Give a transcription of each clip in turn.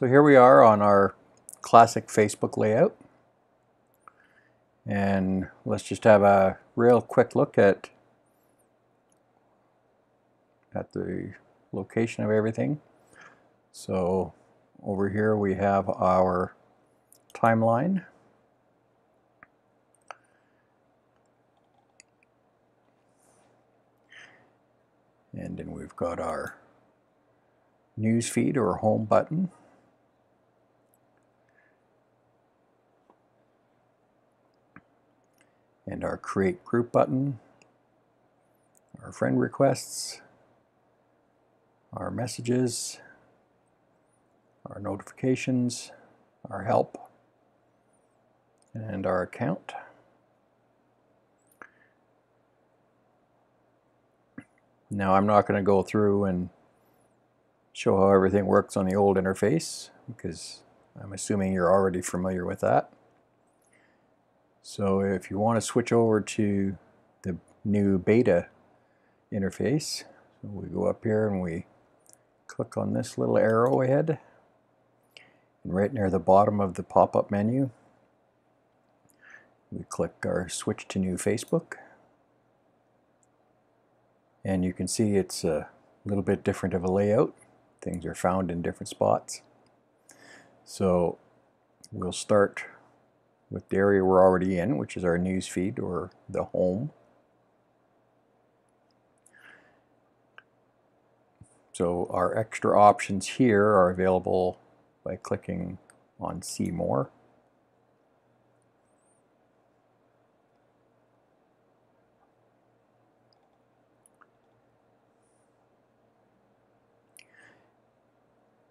So here we are on our classic Facebook layout. And let's just have a real quick look at at the location of everything. So over here we have our timeline. And then we've got our news feed or home button. And our create group button, our friend requests, our messages, our notifications, our help, and our account. Now I'm not going to go through and show how everything works on the old interface because I'm assuming you're already familiar with that. So if you want to switch over to the new beta interface, so we go up here and we click on this little arrow ahead. And right near the bottom of the pop-up menu we click our switch to new Facebook. And you can see it's a little bit different of a layout. Things are found in different spots. So we'll start with the area we're already in which is our news feed or the home So our extra options here are available by clicking on see more.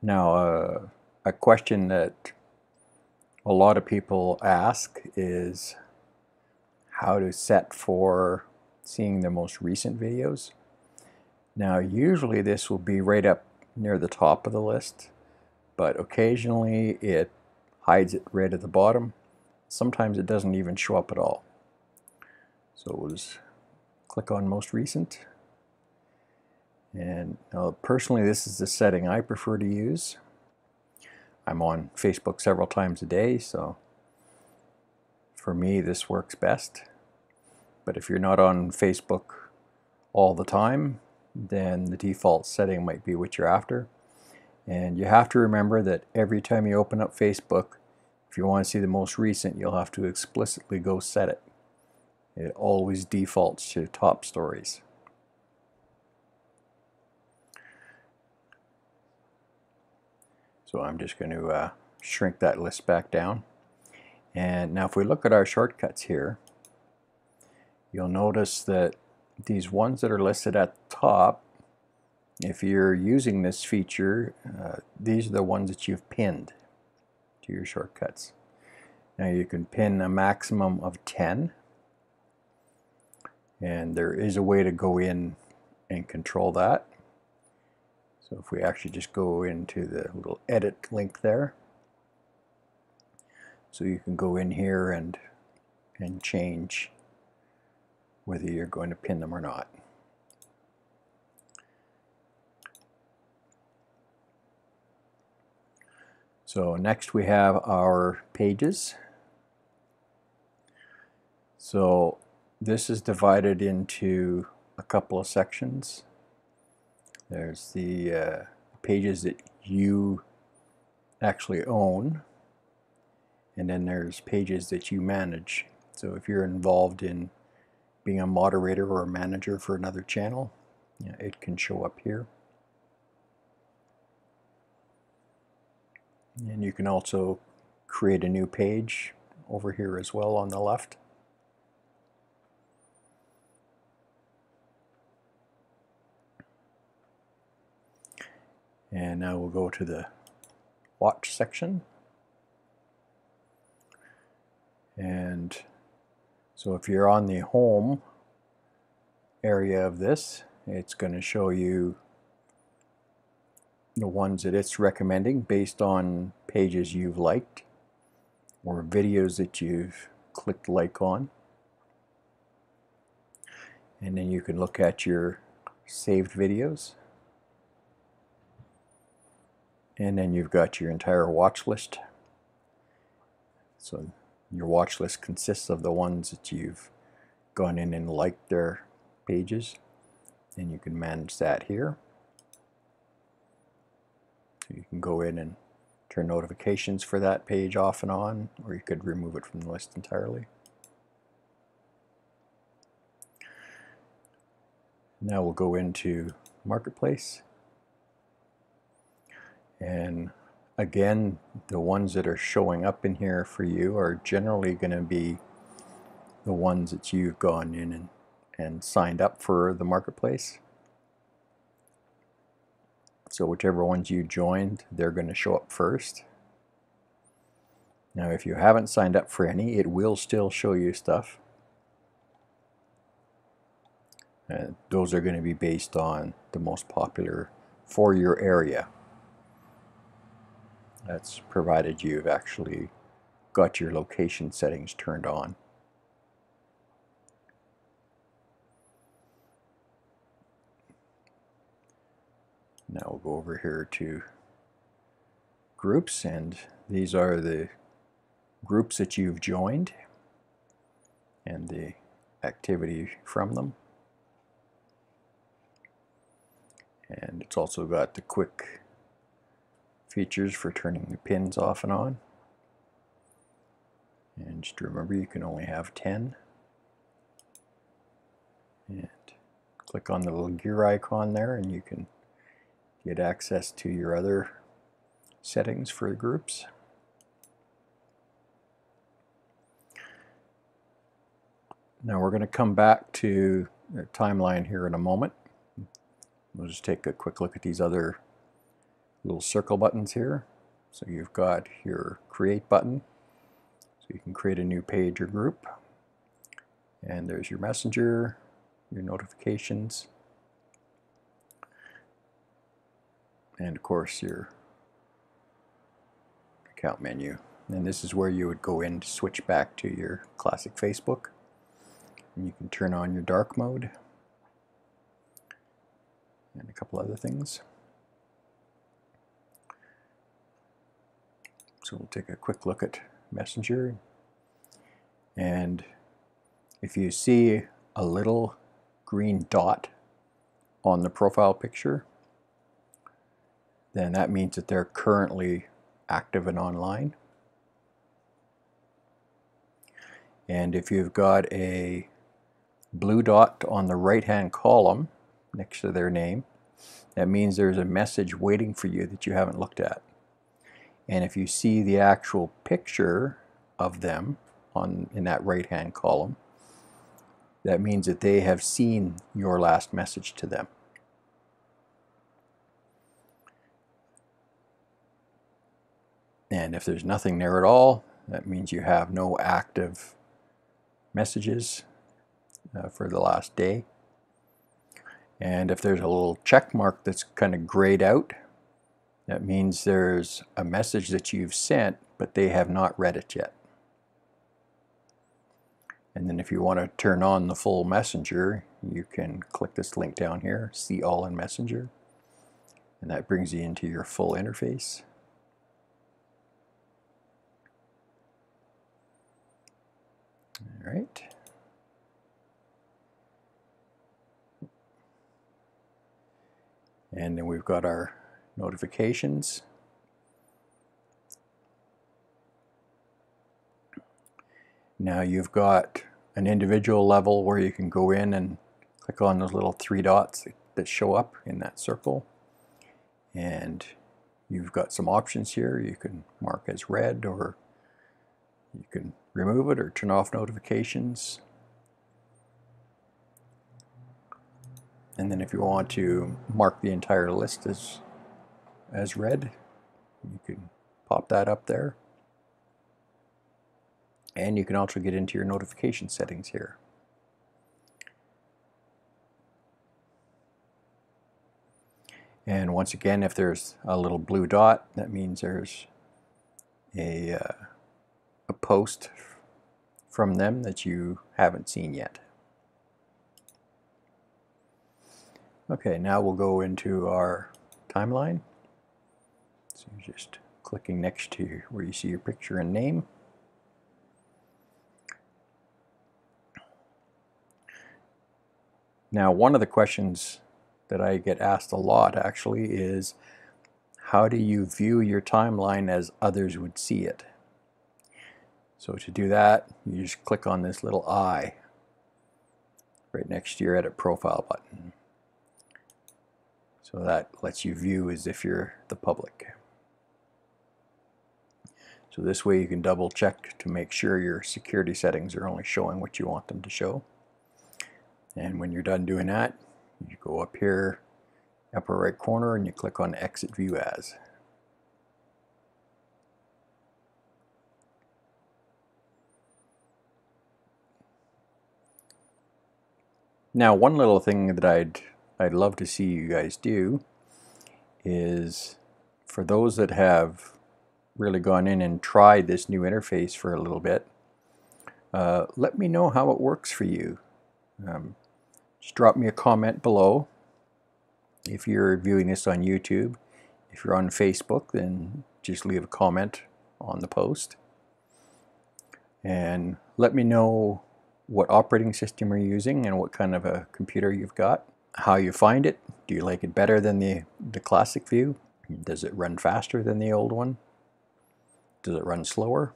Now, uh, a question that a lot of people ask is how to set for seeing the most recent videos. Now usually this will be right up near the top of the list, but occasionally it hides it right at the bottom. Sometimes it doesn't even show up at all. So we'll just click on most recent. And now personally this is the setting I prefer to use. I'm on Facebook several times a day, so for me this works best. But if you're not on Facebook all the time, then the default setting might be what you're after. And you have to remember that every time you open up Facebook, if you want to see the most recent, you'll have to explicitly go set it. It always defaults to top stories. So I'm just going to uh, shrink that list back down. And now if we look at our shortcuts here, you'll notice that these ones that are listed at the top, if you're using this feature, uh, these are the ones that you've pinned to your shortcuts. Now you can pin a maximum of 10 and there is a way to go in and control that. So if we actually just go into the little edit link there, so you can go in here and and change whether you're going to pin them or not. So next we have our pages. So this is divided into a couple of sections. There's the uh, pages that you actually own and then there's pages that you manage. So if you're involved in being a moderator or a manager for another channel, yeah, it can show up here. And you can also create a new page over here as well on the left. And now we'll go to the watch section. And so if you're on the home area of this, it's going to show you the ones that it's recommending based on pages you've liked or videos that you've clicked like on. And then you can look at your saved videos. And then you've got your entire watch list. So your watch list consists of the ones that you've gone in and liked their pages and you can manage that here. So you can go in and turn notifications for that page off and on or you could remove it from the list entirely. Now we'll go into Marketplace and again the ones that are showing up in here for you are generally going to be the ones that you've gone in and, and signed up for the marketplace. So whichever ones you joined, they're going to show up first. Now if you haven't signed up for any, it will still show you stuff. And those are going to be based on the most popular for your area. That's provided you've actually got your location settings turned on. Now we'll go over here to groups and these are the groups that you've joined and the activity from them. And it's also got the quick features for turning the pins off and on. And just remember you can only have 10. And click on the little gear icon there and you can get access to your other settings for groups. Now we're going to come back to the timeline here in a moment. We'll just take a quick look at these other little circle buttons here. So you've got your create button. So you can create a new page or group. And there's your messenger, your notifications, and of course your account menu. And this is where you would go in to switch back to your classic Facebook. And you can turn on your dark mode and a couple other things. So we'll take a quick look at Messenger. And if you see a little green dot on the profile picture, then that means that they're currently active and online. And if you've got a blue dot on the right hand column next to their name, that means there's a message waiting for you that you haven't looked at. And if you see the actual picture of them on in that right hand column, that means that they have seen your last message to them. And if there's nothing there at all, that means you have no active messages uh, for the last day. And if there's a little check mark that's kind of grayed out, that means there's a message that you've sent, but they have not read it yet. And then if you want to turn on the full messenger, you can click this link down here, see all in messenger. And that brings you into your full interface. All right. And then we've got our notifications. Now you've got an individual level where you can go in and click on those little three dots that show up in that circle. And you've got some options here. You can mark as read or you can remove it or turn off notifications. And then if you want to mark the entire list as as read. You can pop that up there. And you can also get into your notification settings here. And once again, if there's a little blue dot, that means there's a, uh, a post from them that you haven't seen yet. Okay, now we'll go into our timeline. Just clicking next to where you see your picture and name. Now one of the questions that I get asked a lot actually is how do you view your timeline as others would see it? So to do that, you just click on this little eye right next to your edit profile button. So that lets you view as if you're the public. So this way you can double check to make sure your security settings are only showing what you want them to show. And when you're done doing that, you go up here, upper right corner, and you click on Exit View As. Now, one little thing that I'd I'd love to see you guys do is for those that have really gone in and tried this new interface for a little bit, uh, let me know how it works for you. Um, just drop me a comment below if you're viewing this on YouTube. If you're on Facebook, then just leave a comment on the post. And let me know what operating system you're using and what kind of a computer you've got, how you find it. Do you like it better than the, the classic view? Does it run faster than the old one? Does it run slower?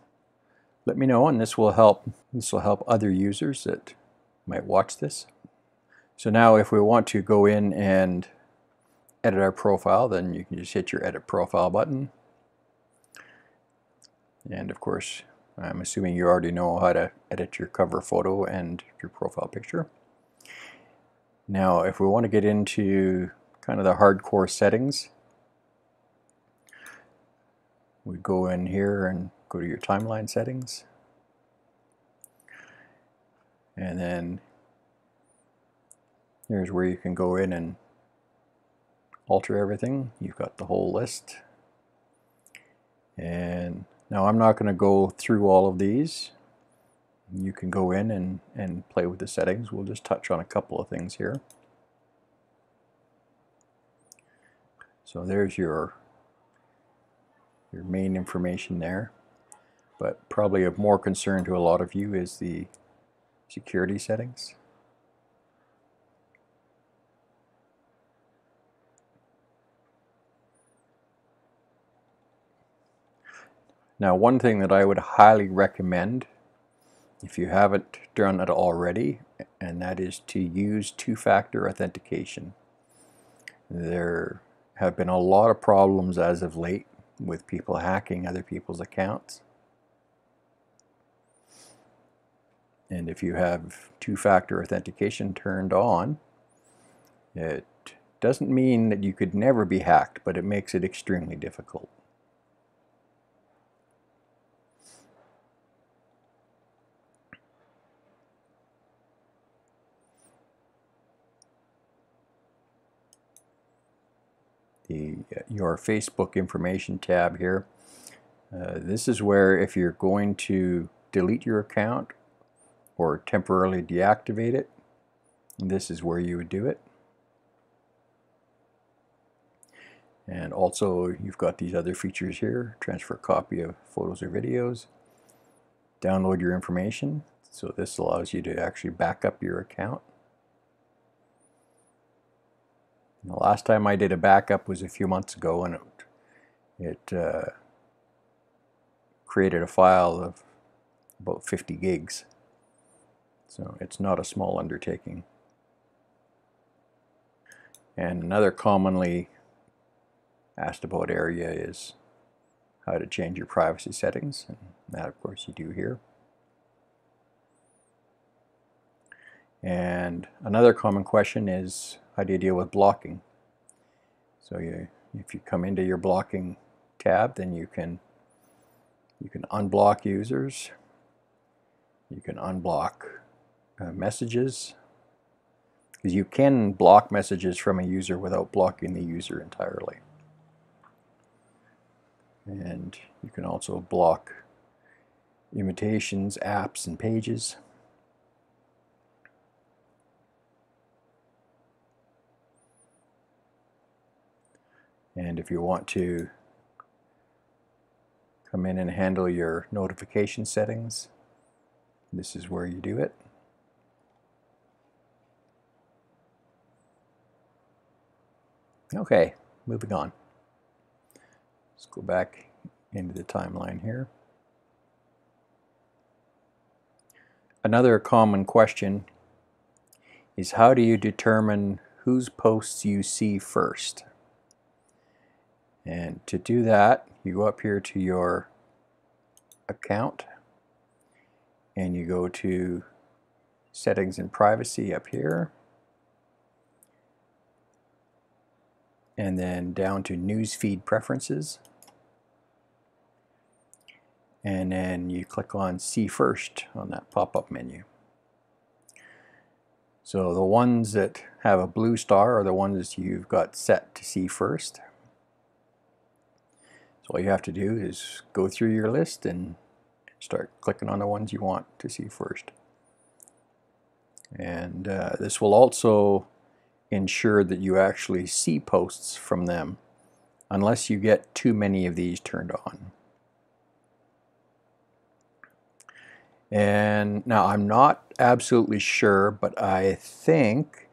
Let me know and this will help this will help other users that might watch this. So now if we want to go in and edit our profile, then you can just hit your edit profile button. And of course, I'm assuming you already know how to edit your cover photo and your profile picture. Now, if we want to get into kind of the hardcore settings, we go in here and go to your timeline settings. And then here's where you can go in and alter everything. You've got the whole list. And now I'm not going to go through all of these. You can go in and, and play with the settings. We'll just touch on a couple of things here. So there's your your main information there. But probably of more concern to a lot of you is the security settings. Now one thing that I would highly recommend if you haven't done it already and that is to use two-factor authentication. There have been a lot of problems as of late with people hacking other people's accounts. And if you have two-factor authentication turned on, it doesn't mean that you could never be hacked, but it makes it extremely difficult. The your Facebook information tab here. Uh, this is where if you're going to delete your account or temporarily deactivate it, this is where you would do it. And also you've got these other features here, transfer a copy of photos or videos, download your information. So this allows you to actually back up your account. The last time I did a backup was a few months ago and it, it uh, created a file of about 50 gigs. So it's not a small undertaking. And another commonly asked about area is how to change your privacy settings. And that of course you do here. And another common question is how do you deal with blocking? So you, if you come into your blocking tab, then you can you can unblock users. You can unblock uh, messages. Because you can block messages from a user without blocking the user entirely. And you can also block invitations, apps, and pages. And if you want to come in and handle your notification settings, this is where you do it. Okay, moving on. Let's go back into the timeline here. Another common question is how do you determine whose posts you see first? And to do that, you go up here to your account and you go to settings and privacy up here and then down to newsfeed preferences. And then you click on see first on that pop-up menu. So the ones that have a blue star are the ones you've got set to see first so all you have to do is go through your list and start clicking on the ones you want to see first. And uh, this will also ensure that you actually see posts from them unless you get too many of these turned on. And now I'm not absolutely sure, but I think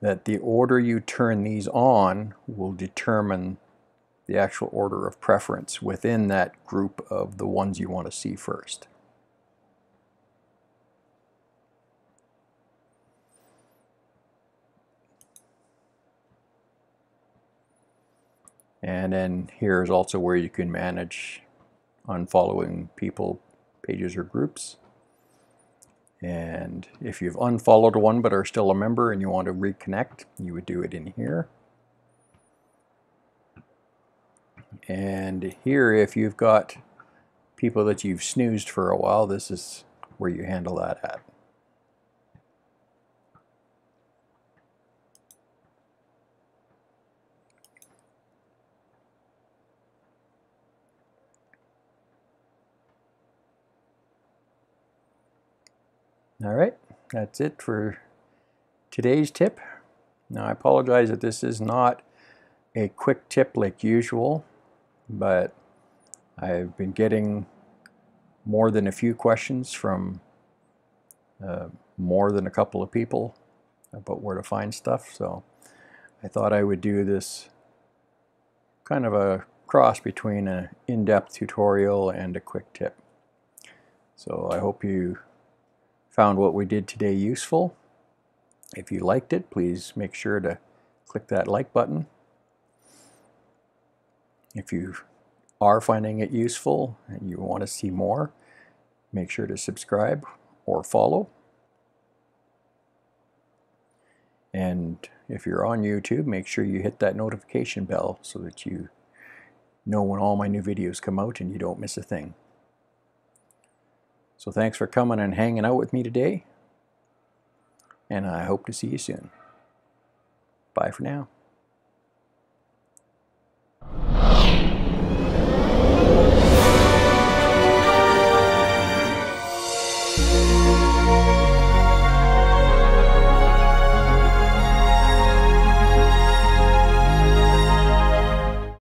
that the order you turn these on will determine the actual order of preference within that group of the ones you want to see first. And then here is also where you can manage unfollowing people, pages, or groups. And if you've unfollowed one but are still a member and you want to reconnect, you would do it in here. And here, if you've got people that you've snoozed for a while, this is where you handle that at. All right, that's it for today's tip. Now I apologize that this is not a quick tip like usual but I've been getting more than a few questions from uh, more than a couple of people about where to find stuff. So I thought I would do this kind of a cross between an in-depth tutorial and a quick tip. So I hope you found what we did today useful. If you liked it, please make sure to click that like button if you are finding it useful and you want to see more, make sure to subscribe or follow. And if you're on YouTube, make sure you hit that notification bell so that you know when all my new videos come out and you don't miss a thing. So thanks for coming and hanging out with me today. And I hope to see you soon. Bye for now.